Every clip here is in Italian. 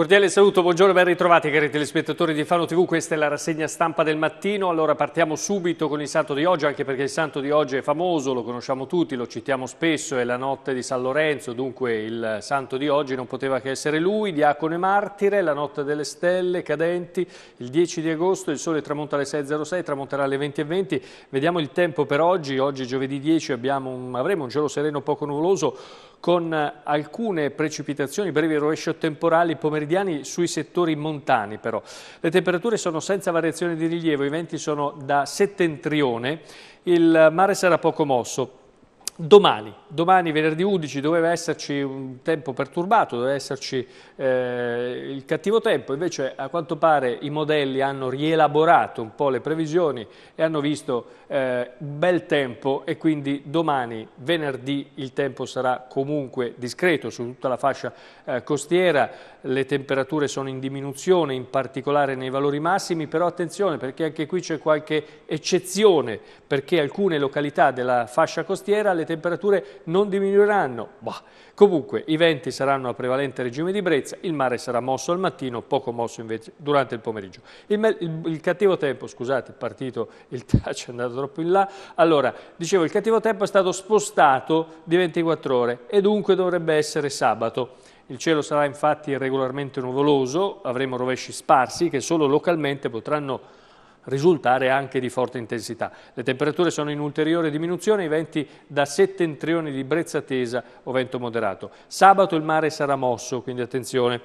Cordiale saluto, buongiorno e ben ritrovati cari telespettatori di Fano TV, questa è la rassegna stampa del mattino, allora partiamo subito con il santo di oggi, anche perché il santo di oggi è famoso, lo conosciamo tutti, lo citiamo spesso, è la notte di San Lorenzo, dunque il santo di oggi non poteva che essere lui, diacone martire, la notte delle stelle cadenti, il 10 di agosto, il sole tramonta alle 6.06, tramonterà alle 20.20, vediamo il tempo per oggi, oggi giovedì 10 un, avremo un cielo sereno poco nuvoloso, con alcune precipitazioni brevi rovescio temporali pomeridiani sui settori montani però. Le temperature sono senza variazioni di rilievo, i venti sono da settentrione, il mare sarà poco mosso. Domani, domani venerdì 11 doveva esserci un tempo perturbato, doveva esserci eh, il cattivo tempo, invece a quanto pare i modelli hanno rielaborato un po' le previsioni e hanno visto eh, bel tempo e quindi domani, venerdì, il tempo sarà comunque discreto su tutta la fascia eh, costiera, le temperature sono in diminuzione, in particolare nei valori massimi, però attenzione perché anche qui c'è qualche eccezione, perché alcune località della fascia costiera le temperature non diminuiranno. Bah. Comunque i venti saranno a prevalente regime di brezza, il mare sarà mosso al mattino, poco mosso invece durante il pomeriggio. Il, il, il cattivo tempo, scusate, è partito il touch, è andato troppo in là. Allora, dicevo, il cattivo tempo è stato spostato di 24 ore e dunque dovrebbe essere sabato. Il cielo sarà infatti irregolarmente nuvoloso, avremo rovesci sparsi che solo localmente potranno risultare anche di forte intensità. Le temperature sono in ulteriore diminuzione, i venti da settentrioni di brezza tesa o vento moderato. Sabato il mare sarà mosso, quindi attenzione.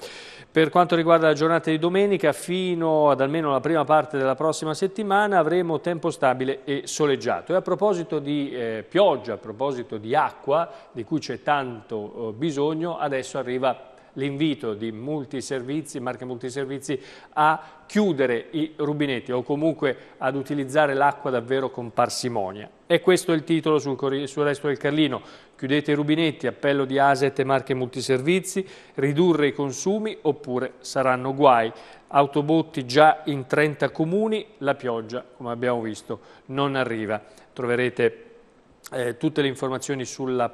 Per quanto riguarda la giornata di domenica, fino ad almeno la prima parte della prossima settimana avremo tempo stabile e soleggiato. E a proposito di eh, pioggia, a proposito di acqua, di cui c'è tanto eh, bisogno, adesso arriva l'invito di multiservizi, marche multiservizi, a chiudere i rubinetti o comunque ad utilizzare l'acqua davvero con parsimonia. E questo è il titolo sul, sul resto del Carlino. Chiudete i rubinetti, appello di Aset e marche multiservizi, ridurre i consumi oppure saranno guai. Autobotti già in 30 comuni, la pioggia, come abbiamo visto, non arriva. Troverete eh, tutte le informazioni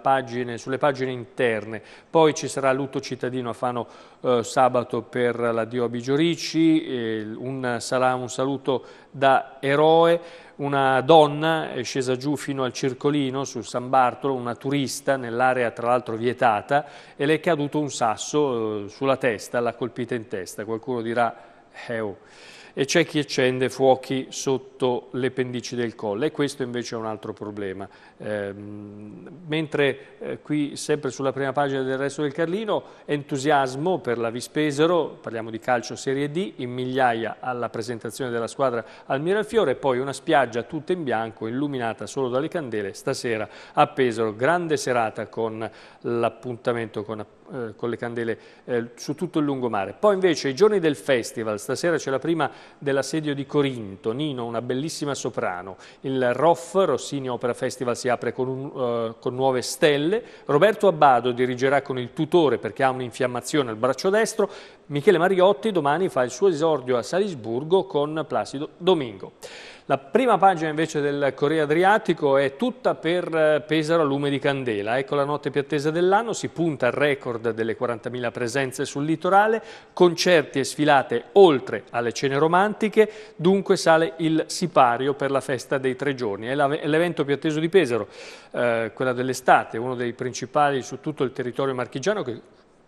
pagine, sulle pagine interne. Poi ci sarà lutto cittadino a Fano eh, sabato per l'addio a Bigioricci, eh, un, sarà un saluto da eroe, una donna è scesa giù fino al circolino su San Bartolo, una turista nell'area tra l'altro vietata e le è caduto un sasso eh, sulla testa, l'ha colpita in testa. Qualcuno dirà, oh e c'è chi accende fuochi sotto le pendici del colle e questo invece è un altro problema. Eh, mentre eh, qui sempre sulla prima pagina del resto del Carlino entusiasmo per la Vispesero, parliamo di calcio Serie D, in migliaia alla presentazione della squadra al Miralfiore e poi una spiaggia tutta in bianco illuminata solo dalle candele stasera a Pesaro, grande serata con l'appuntamento con eh, con le candele eh, su tutto il lungomare. Poi invece i giorni del festival, stasera c'è la prima dell'assedio di Corinto, Nino, una bellissima soprano. Il ROF, Rossini Opera Festival, si apre con, un, uh, con nuove stelle. Roberto Abbado dirigerà con il tutore perché ha un'infiammazione al braccio destro. Michele Mariotti domani fa il suo esordio a Salisburgo con Placido Domingo. La prima pagina invece del Corriere Adriatico è tutta per eh, Pesaro a lume di candela. Ecco la notte più attesa dell'anno, si punta al record delle 40.000 presenze sul litorale, concerti e sfilate oltre alle cene romantiche, dunque sale il sipario per la festa dei tre giorni. È l'evento più atteso di Pesaro, eh, quella dell'estate, uno dei principali su tutto il territorio marchigiano che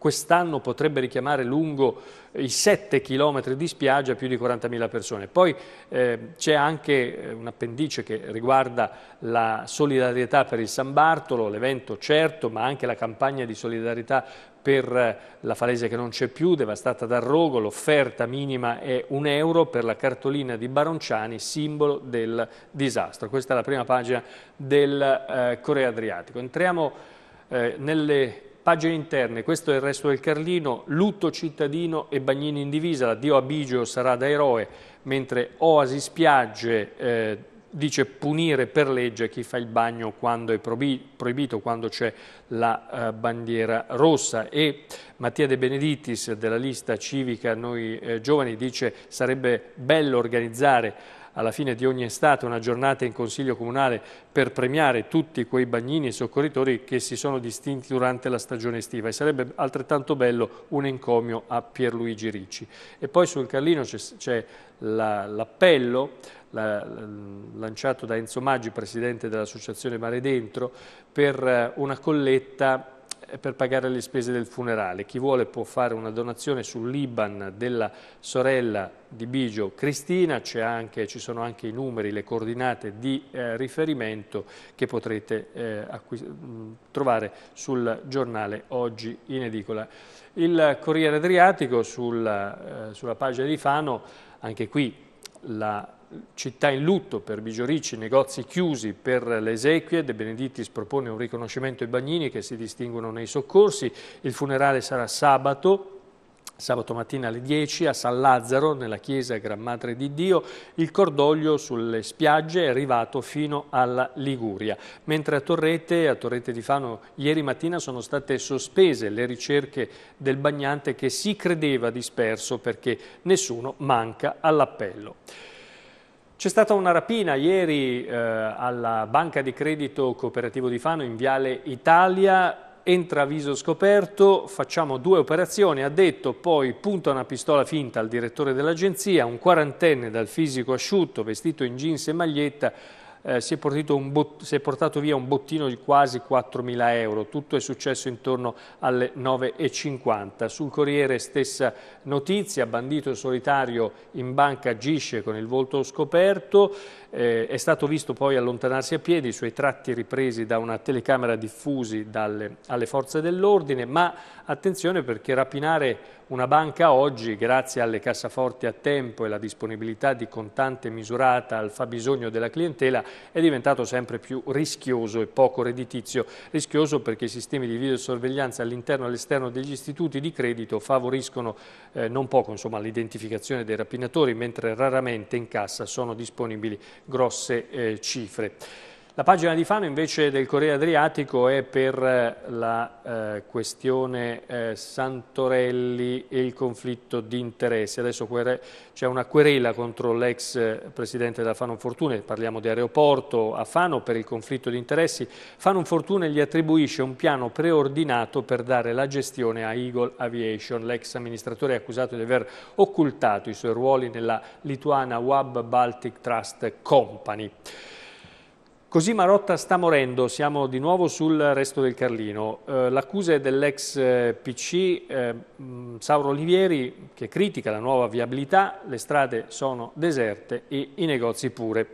quest'anno potrebbe richiamare lungo i 7 chilometri di spiaggia più di 40.000 persone. Poi eh, c'è anche eh, un appendice che riguarda la solidarietà per il San Bartolo, l'evento certo, ma anche la campagna di solidarietà per eh, la Falesia che non c'è più, devastata dal rogo, l'offerta minima è un euro per la cartolina di Baronciani, simbolo del disastro. Questa è la prima pagina del eh, Corea Adriatico. Entriamo eh, nelle Pagine interne, questo è il resto del Carlino, lutto cittadino e bagnini in divisa, l'addio a Bigio sarà da eroe, mentre Oasi Spiagge eh, dice punire per legge chi fa il bagno quando è proibito, quando c'è la uh, bandiera rossa. E Mattia De Benedittis della lista civica Noi eh, Giovani dice sarebbe bello organizzare alla fine di ogni estate una giornata in Consiglio Comunale per premiare tutti quei bagnini e soccorritori che si sono distinti durante la stagione estiva e sarebbe altrettanto bello un encomio a Pierluigi Ricci. E poi sul Carlino c'è l'appello la, lanciato da Enzo Maggi, presidente dell'associazione Mare Dentro, per eh, una colletta per pagare le spese del funerale. Chi vuole può fare una donazione sull'Iban della sorella di Bigio Cristina, anche, ci sono anche i numeri, le coordinate di eh, riferimento che potrete eh, trovare sul giornale oggi in edicola. Il Corriere Adriatico sulla, eh, sulla pagina di Fano, anche qui la città in lutto per Bigiorici, negozi chiusi per le esequie, De Benedittis propone un riconoscimento ai bagnini che si distinguono nei soccorsi, il funerale sarà sabato, Sabato mattina alle 10 a San Lazzaro, nella chiesa Gran Madre di Dio, il cordoglio sulle spiagge è arrivato fino alla Liguria, mentre a Torrete, a Torrete di Fano, ieri mattina sono state sospese le ricerche del bagnante che si credeva disperso perché nessuno manca all'appello. C'è stata una rapina ieri eh, alla Banca di Credito Cooperativo di Fano in Viale Italia, entra a viso scoperto, facciamo due operazioni, ha detto, poi punta una pistola finta al direttore dell'agenzia, un quarantenne dal fisico asciutto, vestito in jeans e maglietta, eh, si, è si, è portato via un bottino di quasi 4.000 euro. Tutto è successo intorno alle 9.50. Sul Corriere stessa notizia, bandito solitario in banca agisce con il volto scoperto, eh, è stato visto poi allontanarsi a piedi, i suoi tratti ripresi da una telecamera diffusi dalle, alle forze dell'ordine, ma attenzione perché rapinare una banca oggi, grazie alle cassaforti a tempo e alla disponibilità di contante misurata al fabbisogno della clientela, è diventato sempre più rischioso e poco redditizio. Rischioso perché i sistemi di videosorveglianza all'interno e all'esterno degli istituti di credito favoriscono eh, non poco l'identificazione dei rapinatori, mentre raramente in cassa sono disponibili grosse eh, cifre. La pagina di Fano invece del Corriere Adriatico è per eh, la eh, questione eh, Santorelli e il conflitto di interessi. Adesso c'è una querela contro l'ex eh, presidente della Fano Fortune, parliamo di aeroporto a Fano per il conflitto di interessi. Fano Fortune gli attribuisce un piano preordinato per dare la gestione a Eagle Aviation. L'ex amministratore è accusato di aver occultato i suoi ruoli nella lituana WAB Baltic Trust Company. Così Marotta sta morendo, siamo di nuovo sul resto del Carlino. Eh, L'accusa è dell'ex eh, PC eh, Sauro Olivieri che critica la nuova viabilità, le strade sono deserte e i negozi pure.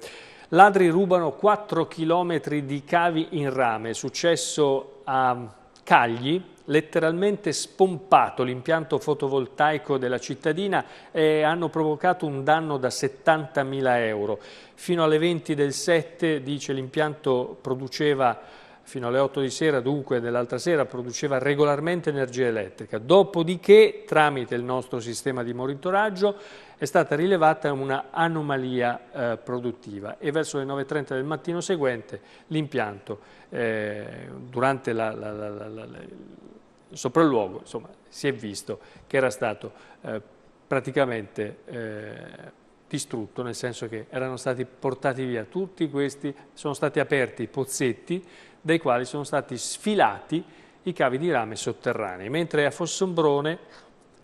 Ladri rubano 4 km di cavi in rame, successo a Cagli, letteralmente spompato l'impianto fotovoltaico della cittadina e hanno provocato un danno da 70.000 euro. Fino alle 20 del 7, dice l'impianto produceva fino alle 8 di sera, dunque dell'altra sera, produceva regolarmente energia elettrica. Dopodiché, tramite il nostro sistema di monitoraggio, è stata rilevata una anomalia eh, produttiva e verso le 9.30 del mattino seguente l'impianto, eh, durante la, la, la, il sopralluogo, insomma, si è visto che era stato eh, praticamente eh, distrutto, nel senso che erano stati portati via tutti questi, sono stati aperti i pozzetti dai quali sono stati sfilati i cavi di rame sotterranei, mentre a Fossombrone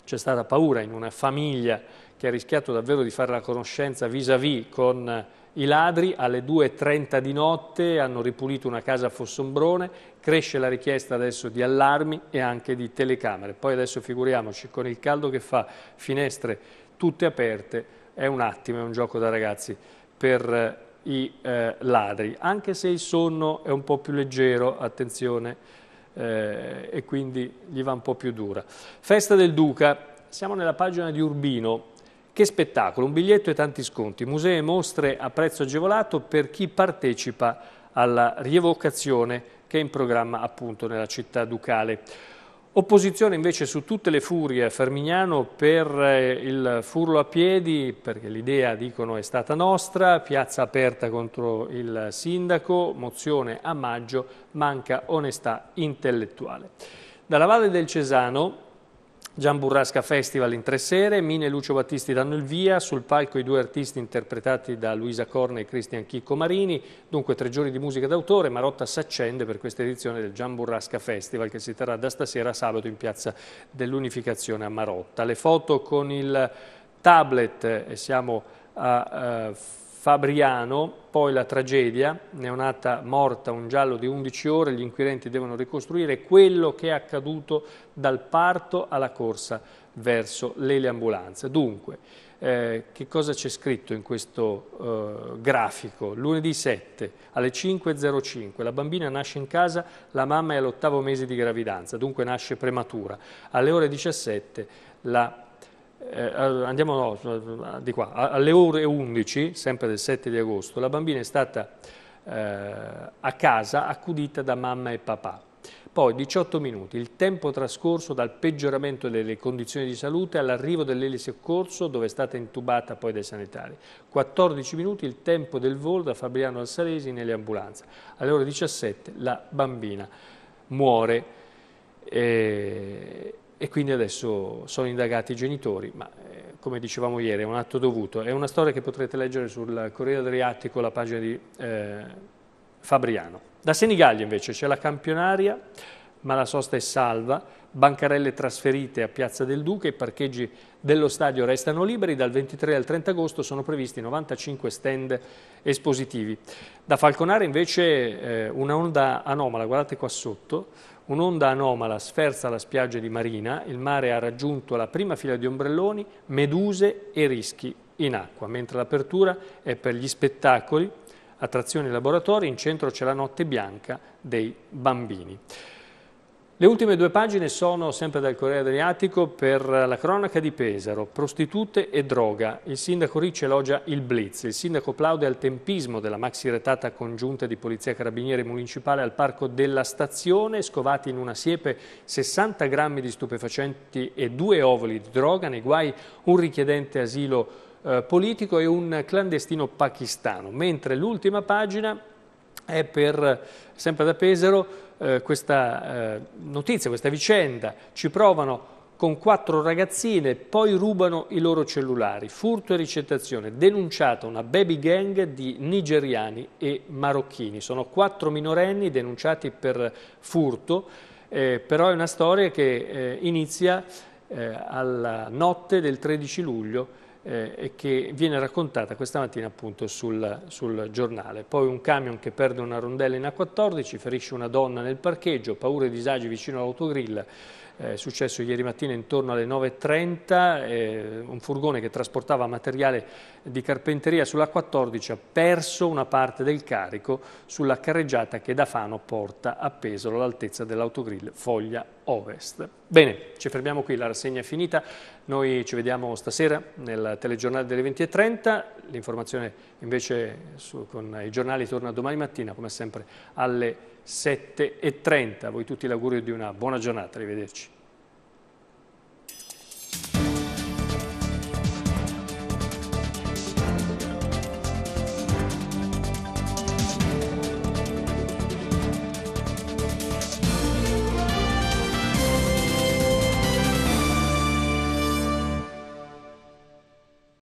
c'è stata paura in una famiglia che ha rischiato davvero di fare la conoscenza vis-à-vis -vis con i ladri alle 2.30 di notte hanno ripulito una casa a Fossombrone, cresce la richiesta adesso di allarmi e anche di telecamere. Poi adesso figuriamoci, con il caldo che fa, finestre tutte aperte, è un attimo, è un gioco da ragazzi per i eh, ladri, anche se il sonno è un po' più leggero, attenzione, eh, e quindi gli va un po' più dura. Festa del Duca, siamo nella pagina di Urbino, che spettacolo, un biglietto e tanti sconti, musei e mostre a prezzo agevolato per chi partecipa alla rievocazione che è in programma appunto nella città ducale. Opposizione invece su tutte le furie a Fermignano per eh, il furlo a piedi, perché l'idea, dicono, è stata nostra, piazza aperta contro il sindaco, mozione a maggio, manca onestà intellettuale. Dalla Valle del Cesano Gian Burrasca Festival in tre sere, Mina e Lucio Battisti danno il via, sul palco i due artisti interpretati da Luisa Corne e Cristian Chicco Marini, dunque tre giorni di musica d'autore, Marotta s'accende per questa edizione del Gian Burrasca Festival che si terrà da stasera a sabato in piazza dell'Unificazione a Marotta. Le foto con il tablet e siamo a... Uh, Fabriano, poi la tragedia, neonata morta, un giallo di 11 ore, gli inquirenti devono ricostruire quello che è accaduto dal parto alla corsa verso le ambulanze. Dunque, eh, che cosa c'è scritto in questo eh, grafico? Lunedì 7 alle 5.05 la bambina nasce in casa, la mamma è all'ottavo mese di gravidanza, dunque nasce prematura. Alle ore 17 la eh, andiamo no, di qua, alle ore 11, sempre del 7 di agosto, la bambina è stata eh, a casa accudita da mamma e papà. Poi 18 minuti, il tempo trascorso dal peggioramento delle condizioni di salute all'arrivo dell'elisoccorso dove è stata intubata poi dai sanitari. 14 minuti, il tempo del volo da Fabriano al Salesi nelle ambulanze. Alle ore 17 la bambina muore. Eh, e quindi adesso sono indagati i genitori, ma eh, come dicevamo ieri è un atto dovuto. È una storia che potrete leggere sul Corriere Adriatico, la pagina di eh, Fabriano. Da Senigallia invece c'è la campionaria, ma la sosta è salva, bancarelle trasferite a Piazza del Duca, i parcheggi dello stadio restano liberi, dal 23 al 30 agosto sono previsti 95 stand espositivi. Da Falconare invece eh, una onda anomala, guardate qua sotto, Un'onda anomala sferza la spiaggia di Marina, il mare ha raggiunto la prima fila di ombrelloni, meduse e rischi in acqua, mentre l'apertura è per gli spettacoli, attrazioni e laboratori, in centro c'è la notte bianca dei bambini. Le ultime due pagine sono sempre dal Corriere Adriatico per la cronaca di Pesaro, prostitute e droga. Il sindaco Ricci elogia il blitz, il sindaco plaude al tempismo della maxi retata congiunta di Polizia Carabinieri Municipale al parco della stazione, scovati in una siepe 60 grammi di stupefacenti e due ovoli di droga, nei guai un richiedente asilo eh, politico e un clandestino pakistano, mentre l'ultima pagina è per, sempre da Pesaro, eh, questa eh, notizia, questa vicenda, ci provano con quattro ragazzine, poi rubano i loro cellulari, furto e ricettazione, denunciata una baby gang di nigeriani e marocchini. Sono quattro minorenni denunciati per furto, eh, però è una storia che eh, inizia eh, alla notte del 13 luglio eh, che viene raccontata questa mattina appunto sul, sul, giornale. Poi un camion che perde una rondella in A14, ferisce una donna nel parcheggio, paure e disagi vicino all'autogrill, eh, successo ieri mattina intorno alle 9.30, eh, un furgone che trasportava materiale di carpenteria sulla 14 ha perso una parte del carico sulla carreggiata che da Fano porta a Pesaro all'altezza dell'autogrill Foglia Ovest. Bene, ci fermiamo qui, la rassegna è finita, noi ci vediamo stasera nel telegiornale delle 20.30, l'informazione invece su, con i giornali torna domani mattina come sempre alle 7.30. A voi tutti l'augurio di una buona giornata, arrivederci.